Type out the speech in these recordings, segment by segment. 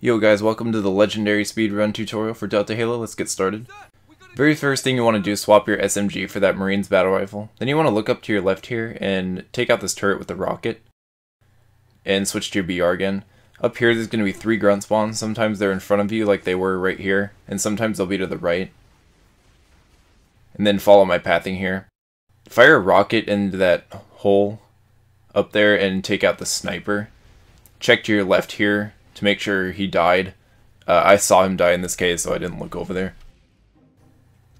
Yo guys, welcome to the legendary speedrun tutorial for Delta Halo. Let's get started. Very first thing you want to do is swap your SMG for that Marines battle rifle. Then you want to look up to your left here and take out this turret with the rocket. And switch to your BR again. Up here there's going to be three grunt spawns. Sometimes they're in front of you like they were right here. And sometimes they'll be to the right. And then follow my pathing here. Fire a rocket into that hole up there and take out the sniper. Check to your left here to make sure he died. Uh, I saw him die in this case, so I didn't look over there.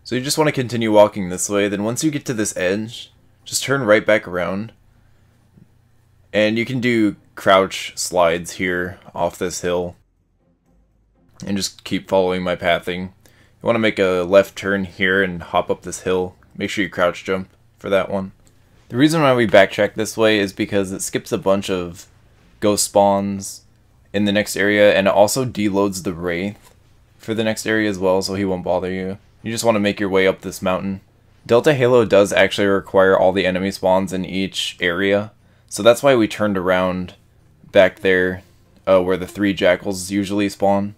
So you just want to continue walking this way, then once you get to this edge, just turn right back around. And you can do crouch slides here off this hill. And just keep following my pathing. You want to make a left turn here and hop up this hill. Make sure you crouch jump for that one. The reason why we backtrack this way is because it skips a bunch of ghost spawns in the next area, and it also deloads the Wraith for the next area as well, so he won't bother you. You just want to make your way up this mountain. Delta Halo does actually require all the enemy spawns in each area, so that's why we turned around back there uh, where the three jackals usually spawn.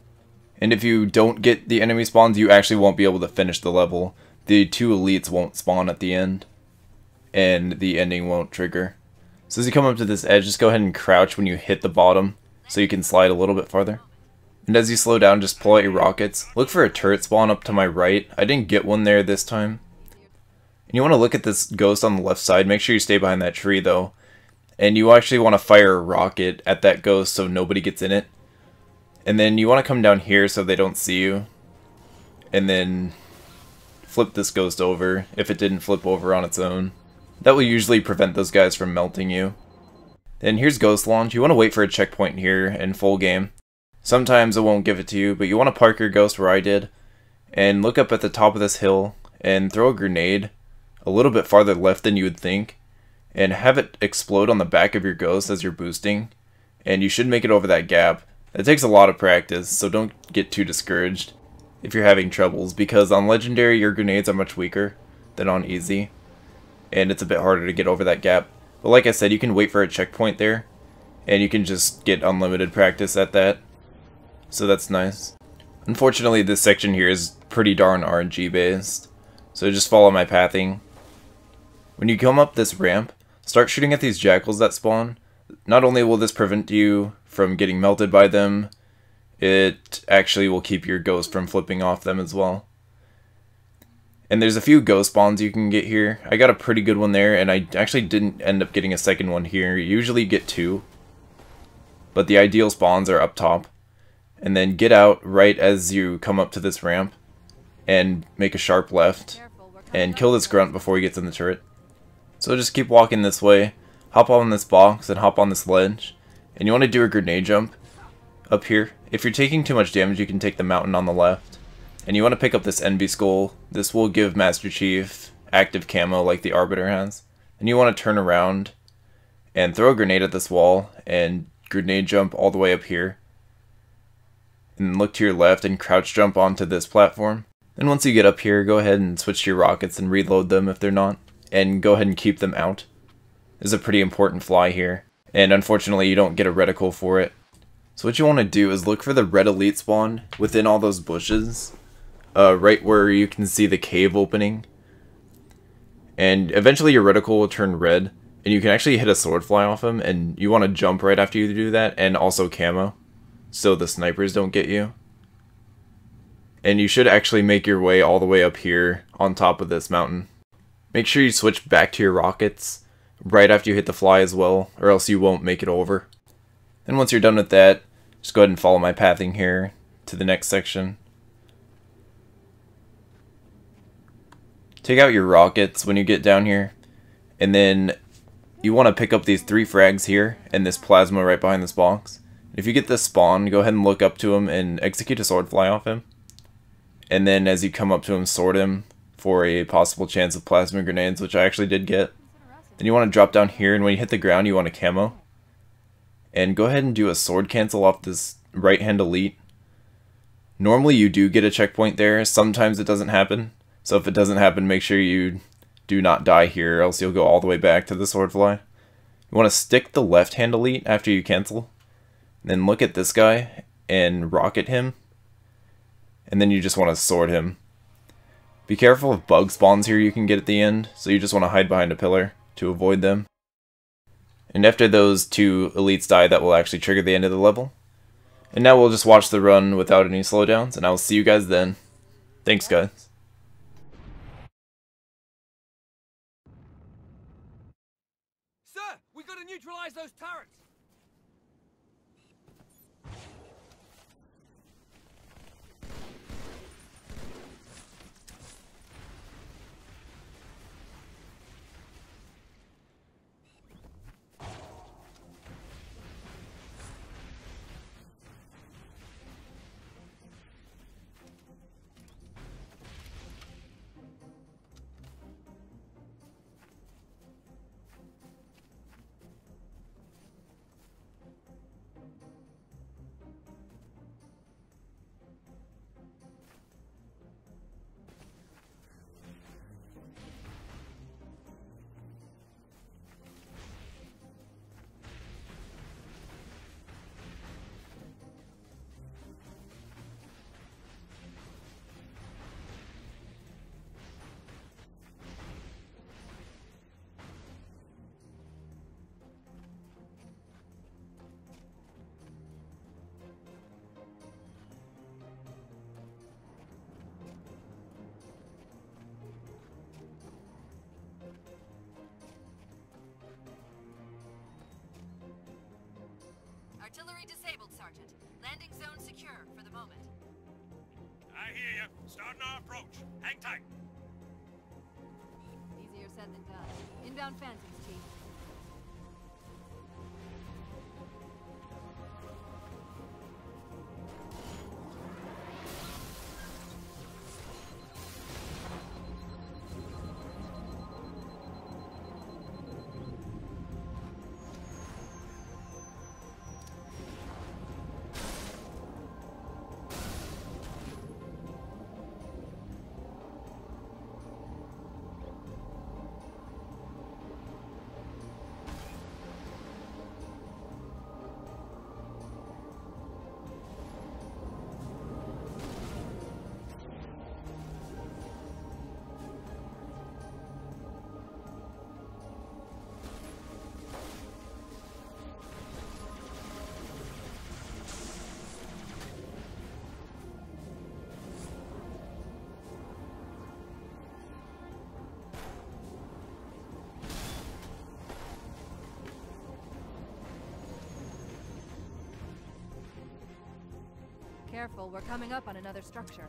And if you don't get the enemy spawns, you actually won't be able to finish the level. The two elites won't spawn at the end, and the ending won't trigger. So as you come up to this edge, just go ahead and crouch when you hit the bottom, so you can slide a little bit farther. And as you slow down, just pull out your rockets. Look for a turret spawn up to my right. I didn't get one there this time. And you want to look at this ghost on the left side. Make sure you stay behind that tree though. And you actually want to fire a rocket at that ghost so nobody gets in it. And then you want to come down here so they don't see you. And then flip this ghost over if it didn't flip over on its own. That will usually prevent those guys from melting you. Then here's Ghost Launch. You want to wait for a checkpoint here in full game. Sometimes it won't give it to you, but you want to park your ghost where I did, and look up at the top of this hill, and throw a grenade a little bit farther left than you would think, and have it explode on the back of your ghost as you're boosting, and you should make it over that gap. It takes a lot of practice, so don't get too discouraged if you're having troubles, because on Legendary your grenades are much weaker than on Easy, and it's a bit harder to get over that gap. But like I said, you can wait for a checkpoint there, and you can just get unlimited practice at that. So that's nice. Unfortunately, this section here is pretty darn RNG based, so just follow my pathing. When you come up this ramp, start shooting at these jackals that spawn. Not only will this prevent you from getting melted by them, it actually will keep your ghost from flipping off them as well. And there's a few ghost spawns you can get here. I got a pretty good one there, and I actually didn't end up getting a second one here. You usually get two. But the ideal spawns are up top. And then get out right as you come up to this ramp. And make a sharp left. And kill this grunt before he gets in the turret. So just keep walking this way. Hop on this box and hop on this ledge. And you want to do a grenade jump up here. If you're taking too much damage, you can take the mountain on the left. And you want to pick up this Envy Skull. This will give Master Chief active camo like the Arbiter has. And you want to turn around and throw a grenade at this wall and grenade jump all the way up here. And look to your left and crouch jump onto this platform. And once you get up here, go ahead and switch to your rockets and reload them if they're not. And go ahead and keep them out. This is a pretty important fly here. And unfortunately, you don't get a reticle for it. So what you want to do is look for the red elite spawn within all those bushes uh, right where you can see the cave opening. And eventually your reticle will turn red, and you can actually hit a sword fly off him, and you want to jump right after you do that, and also camo, so the snipers don't get you. And you should actually make your way all the way up here on top of this mountain. Make sure you switch back to your rockets right after you hit the fly as well, or else you won't make it over. And once you're done with that, just go ahead and follow my pathing here to the next section. Take out your rockets when you get down here, and then you want to pick up these three frags here and this plasma right behind this box. If you get this spawn, go ahead and look up to him and execute a sword fly off him. And then as you come up to him, sword him for a possible chance of plasma grenades, which I actually did get. Then you want to drop down here, and when you hit the ground, you want a camo. And go ahead and do a sword cancel off this right hand elite. Normally you do get a checkpoint there, sometimes it doesn't happen. So if it doesn't happen, make sure you do not die here, else you'll go all the way back to the swordfly. You want to stick the left hand elite after you cancel. Then look at this guy, and rocket him. And then you just want to sword him. Be careful of bug spawns here you can get at the end, so you just want to hide behind a pillar to avoid them. And after those two elites die, that will actually trigger the end of the level. And now we'll just watch the run without any slowdowns, and I will see you guys then. Thanks, guys. Those turrets! Artillery disabled, Sergeant. Landing zone secure for the moment. I hear you. Starting our approach. Hang tight. Easier said than done. Inbound phantoms, Chief. Careful, we're coming up on another structure.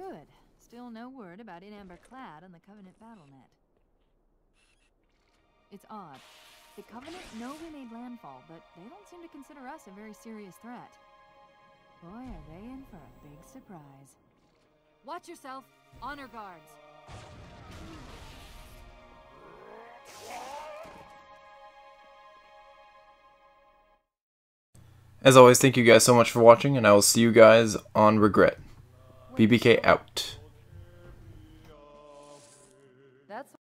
Good. Still no word about In Amber Clad on the Covenant BattleNet. It's odd. The Covenant know we made landfall, but they don't seem to consider us a very serious threat. Boy, are they in for a big surprise. Watch yourself! Honor guards! As always, thank you guys so much for watching, and I will see you guys on Regret. BBK out.